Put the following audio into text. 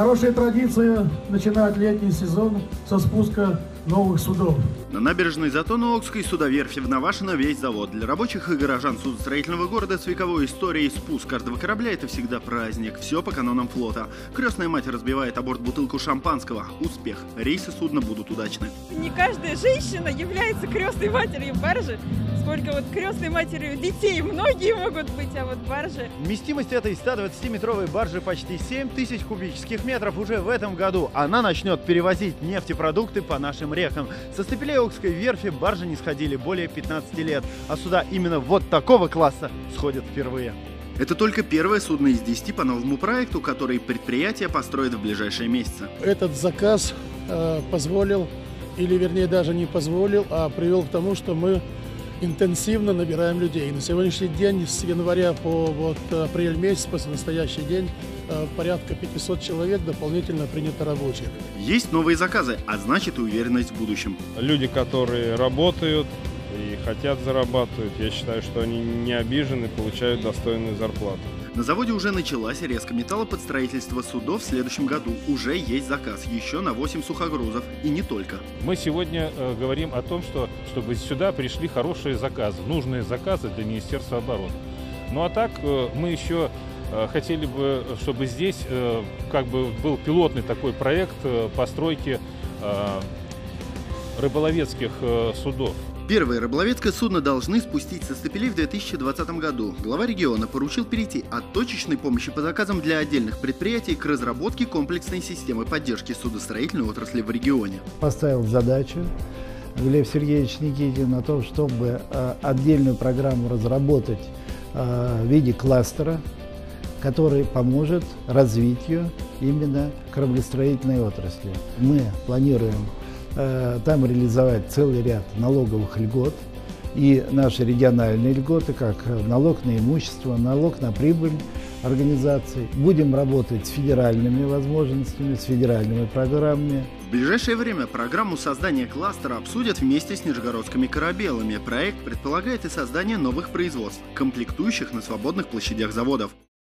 Хорошая традиция начинать летний сезон со спуска новых судов. На набережной Затоновской судоверфи в Навашино весь завод. Для рабочих и горожан судостроительного города с вековой историей спуск каждого корабля – это всегда праздник. Все по канонам флота. Крестная мать разбивает о борт бутылку шампанского. Успех. Рейсы судна будут удачны. Не каждая женщина является крестной матерью баржи. Сколько вот крестной матерью детей многие могут быть, а вот баржи... Вместимость этой 120-метровой баржи почти 7 тысяч кубических метров уже в этом году. Она начнет перевозить нефтепродукты по нашим рекам. Со Стапелеокской верфи баржи не сходили более 15 лет, а сюда именно вот такого класса сходят впервые. Это только первое судно из 10 по новому проекту, который предприятие построит в ближайшие месяцы. Этот заказ э, позволил, или вернее даже не позволил, а привел к тому, что мы интенсивно набираем людей. На сегодняшний день с января по вот, апрель месяц, по настоящий день, э, порядка 500 человек дополнительно принято рабочих. Есть новые заказы, а значит и уверенность в будущем. Люди, которые работают и хотят зарабатывать, я считаю, что они не обижены, получают достойную зарплату. На заводе уже началась резка металла под строительство судов в следующем году. Уже есть заказ еще на 8 сухогрузов. И не только. Мы сегодня э, говорим о том, что чтобы сюда пришли хорошие заказы, нужные заказы для Министерства обороны. Ну а так э, мы еще э, хотели бы, чтобы здесь э, как бы был пилотный такой проект э, постройки э, рыболовецких э, судов. Первое рыболовецкое судно должны спустить со стапелей в 2020 году. Глава региона поручил перейти от точечной помощи по заказам для отдельных предприятий к разработке комплексной системы поддержки судостроительной отрасли в регионе. Поставил задачу Глеб Сергеевич Никитин о том, чтобы э, отдельную программу разработать э, в виде кластера, который поможет развитию именно кораблестроительной отрасли. Мы планируем там реализовать целый ряд налоговых льгот. И наши региональные льготы, как налог на имущество, налог на прибыль организаций. Будем работать с федеральными возможностями, с федеральными программами. В ближайшее время программу создания кластера обсудят вместе с нижегородскими корабелами. Проект предполагает и создание новых производств, комплектующих на свободных площадях заводов.